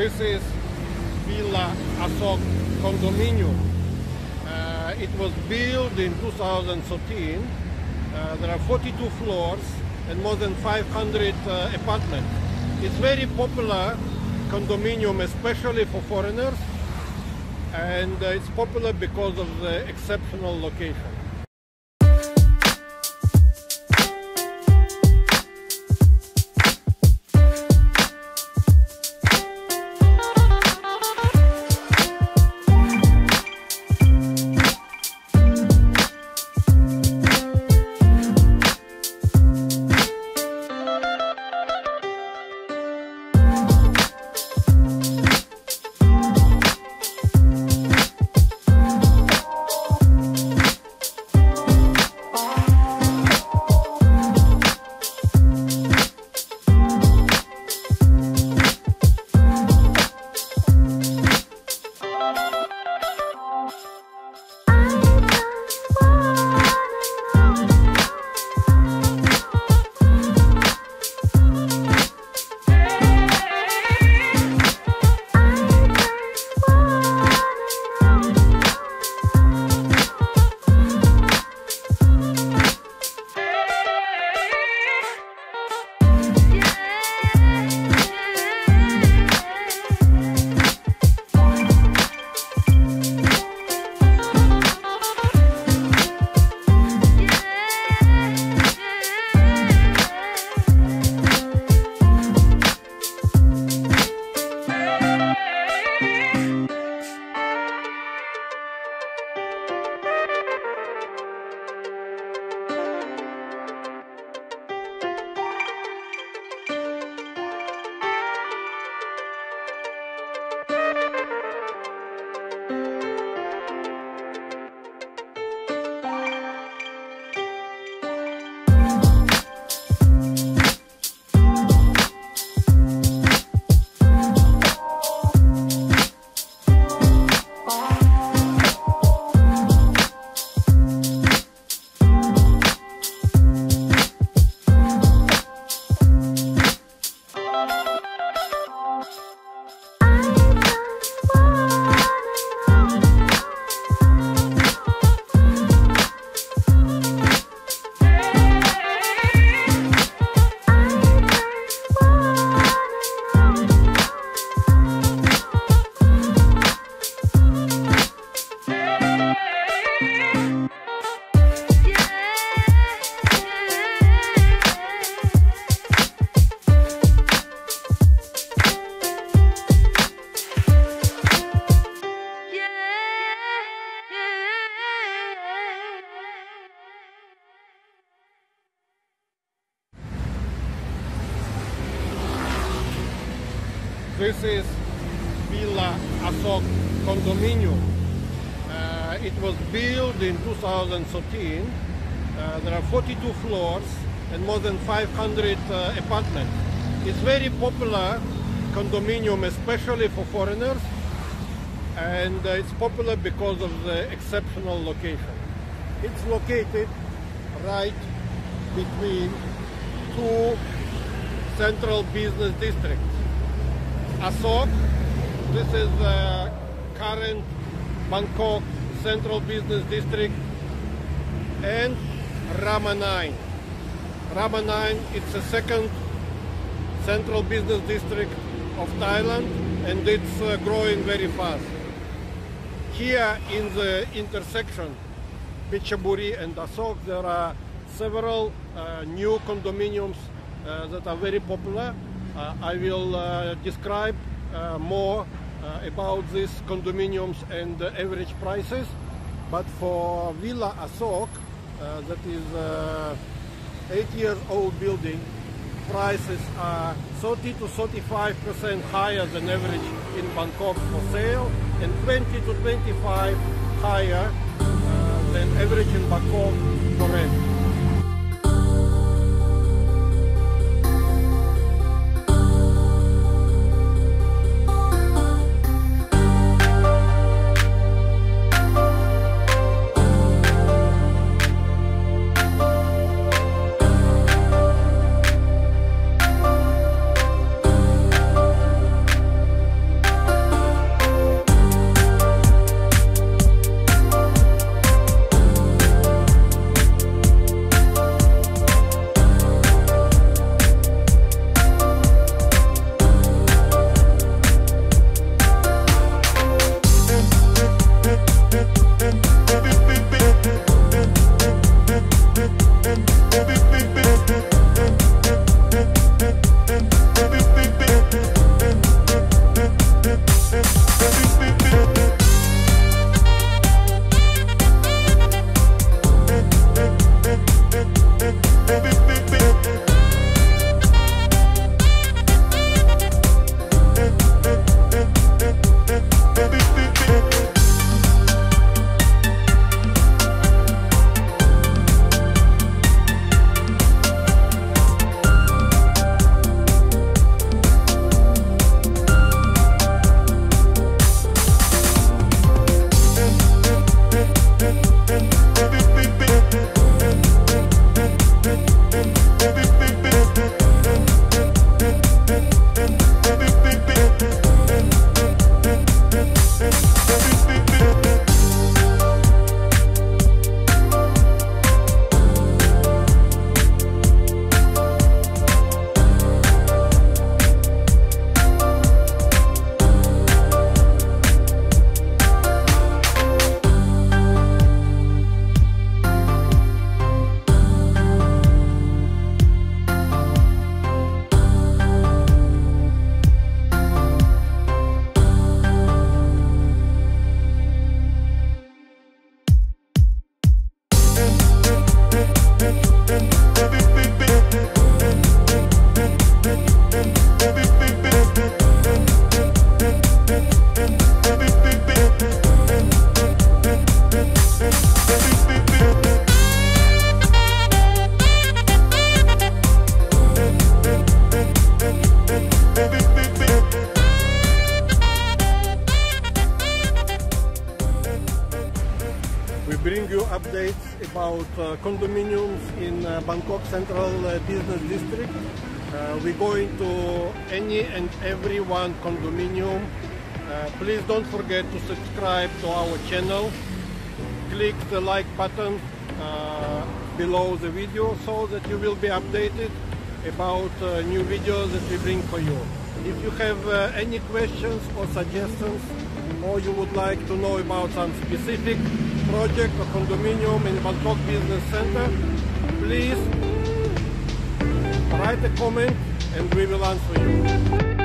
This is Villa Asoke condominium. Uh, it was built in 2013. Uh, there are 42 floors and more than 500 uh, apartments. It's very popular condominium, especially for foreigners, and uh, it's popular because of the exceptional location. This is Villa Asoke condominium. Uh, it was built in 2013. Uh, there are 42 floors and more than 500 uh, apartments. It's very popular condominium, especially for foreigners, and uh, it's popular because of the exceptional location. It's located right between two central business districts. Asok, this is the current Bangkok Central Business District, and Rama 9. Rama 9, it's the second central business district of Thailand and it's uh, growing very fast. Here in the intersection, Phetchaburi and Asok, there are several uh, new condominiums uh, that are very popular. Uh, I will uh, describe uh, more about these condominiums and average prices. But for Villa Asoke, that is eight years old building, prices are 30 to 35 percent higher than average in Bangkok for sale and 20 to 25 higher uh, than average in Bangkok for rent. About uh, condominiums in uh, Bangkok Central uh, Business District. Uh, we're going to any and every one condominium. Please don't forget to subscribe to our channel. Click the like button below the video so that you will be updated about uh, new videos that we bring for you. If you have uh, any questions or suggestions or you would like to know about some specific project a condominium in Bangkok Business Center, please write a comment and we will answer you.